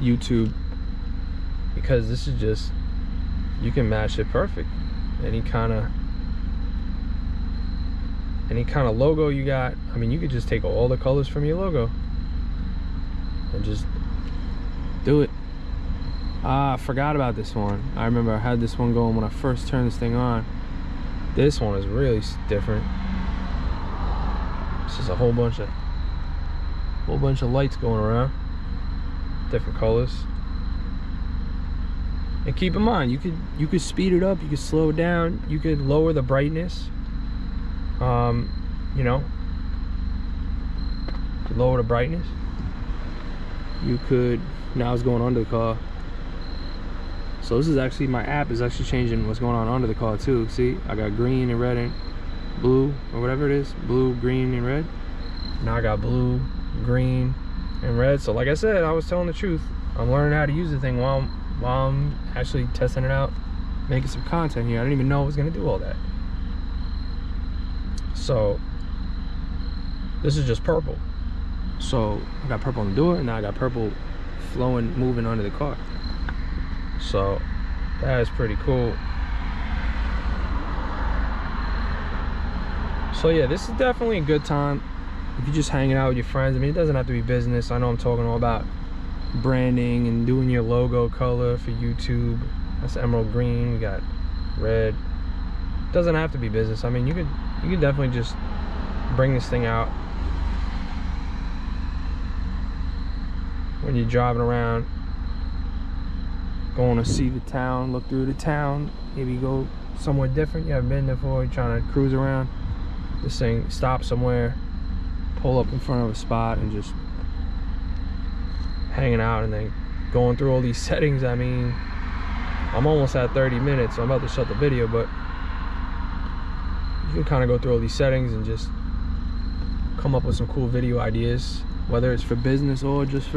YouTube because this is just you can match it perfect. Any kind of any kind of logo you got. I mean, you could just take all the colors from your logo and just do it. Ah, I forgot about this one. I remember I had this one going when I first turned this thing on. This one is really different. It's just a whole bunch of whole bunch of lights going around. Different colors. And keep in mind, you could you could speed it up, you could slow it down, you could lower the brightness. Um, you know, lower the brightness. You could now it's going under the car. So this is actually my app is actually changing what's going on under the car too. See, I got green and red and blue or whatever it is, blue, green, and red. Now I got blue, green, and red. So like I said, I was telling the truth. I'm learning how to use the thing while I'm, while I'm actually testing it out, making some content here. I didn't even know I was gonna do all that. So this is just purple. So I got purple on the door, and now I got purple flowing, moving under the car. So that is pretty cool. So yeah, this is definitely a good time if you're just hanging out with your friends. I mean, it doesn't have to be business. I know I'm talking all about branding and doing your logo color for YouTube. That's emerald green. We got red. Doesn't have to be business. I mean, you could you could definitely just bring this thing out when you're driving around going to see the town look through the town maybe go somewhere different you haven't been there before you're trying to cruise around this thing stop somewhere pull up in front of a spot and just hanging out and then going through all these settings i mean i'm almost at 30 minutes so i'm about to shut the video but you can kind of go through all these settings and just come up with some cool video ideas whether it's for business or just for